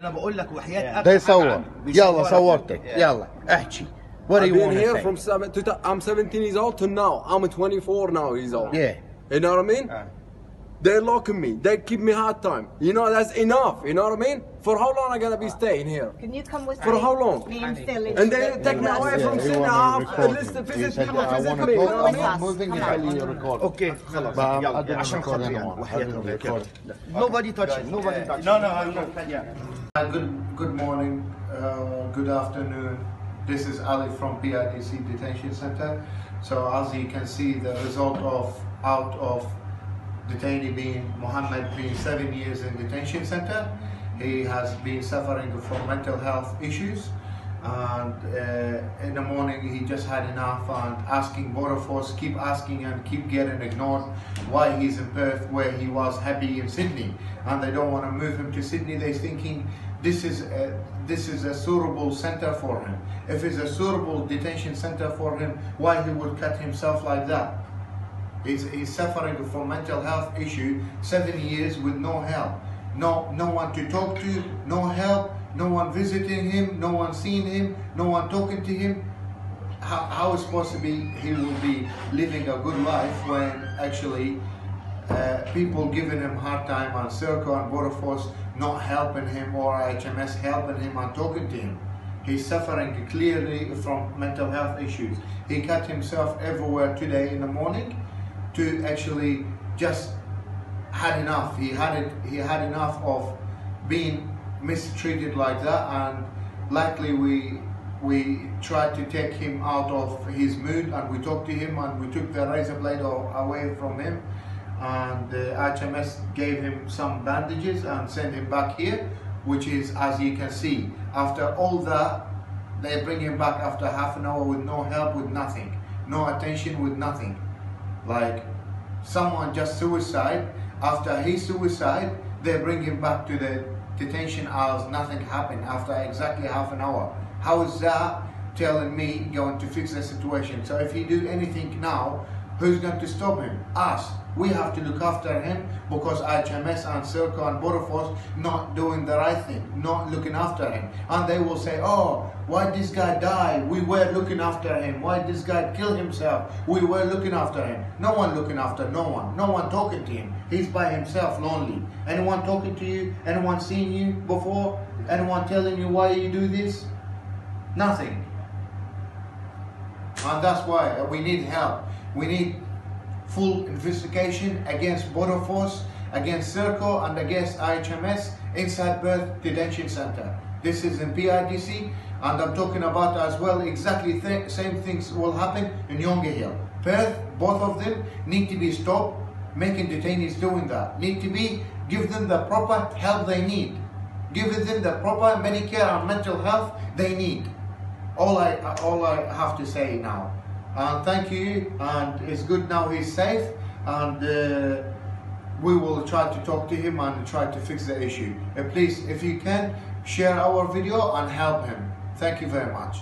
أنا بقول لك وحياه ده يصور. يلا. صورتك. يلا احكي what do I've you been want here to from seven to I'm 17 years old to now. I'm 24 now years old. yeah You know what I mean? Uh. They're locking me. They give me hard time. You know that's enough. You know what I mean? For how long I gonna be staying here? Can you come with For me? how long? Me and Phil. And they take me away Yeah, from he Sydney. wanna I have record to listen you. He physically, said, I wanna physically. You talk, know what I I'm mean? not moving Come until on. you record اوكي خلاص But I يلا didn't عشان record خاطري anyone. انا I وحياه didn't ربنا record. nobody touch him nobody touch No, him no, I'm not. Yeah. Uh, Good, good morning, uh, good afternoon. This is Ali from PIDC Detention Center. So as you can see, the result of out of detainee being Mohammed being seven years in detention center, he has been suffering from mental health issues. And uh, in the morning, he just had enough and asking border force, keep asking and keep getting ignored. Why he's in Perth, where he was happy in Sydney, and they don't want to move him to Sydney. They're thinking this is a, this is a suitable center for him. If it's a suitable detention center for him, why he would cut himself like that? He's, he's suffering from mental health issue, seven years with no help. No, no one to talk to, no help, no one visiting him, no one seeing him, no one talking to him. How, how is be he will be living a good life when actually uh, people giving him hard time on Serco and Border Force not helping him or HMS helping him and talking to him. He's suffering clearly from mental health issues. He cut himself everywhere today in the morning to actually just had enough. He had it. He had enough of being mistreated like that, and luckily we we tried to take him out of his mood, and we talked to him, and we took the razor blade away from him, and uh, the HMS gave him some bandages and sent him back here, which is as you can see. After all that, they bring him back after half an hour with no help, with nothing, no attention, with nothing like someone just suicide after his suicide they bring him back to the detention hours nothing happened after exactly half an hour. How is that telling me going to fix the situation? So if he do anything now who's going to stop him us we have to look after him because HMS and Serco and Border Force not doing the right thing, not looking after him. And they will say, oh, why this guy die? We were looking after him. Why this guy kill himself? We were looking after him. No one looking after no one. No one talking to him. He's by himself, lonely. Anyone talking to you? Anyone seen you before? Anyone telling you why you do this? Nothing. And that's why we need help. We need full investigation against Border Force, against Serco, and against IHMS inside Perth Detention Center. This is in PIDC, and I'm talking about as well exactly th- same things will happen in Yongah Hill. Perth, both of them need to be stopped. Making detainees doing that need to be give them the proper help they need, give them the proper Medicare and mental health they need all I all I have to say now. And thank you. And it's good now he's safe, and uh, we will try to talk to him and try to fix the issue. Uh, please, if you can, share our video and help him. Thank you very much.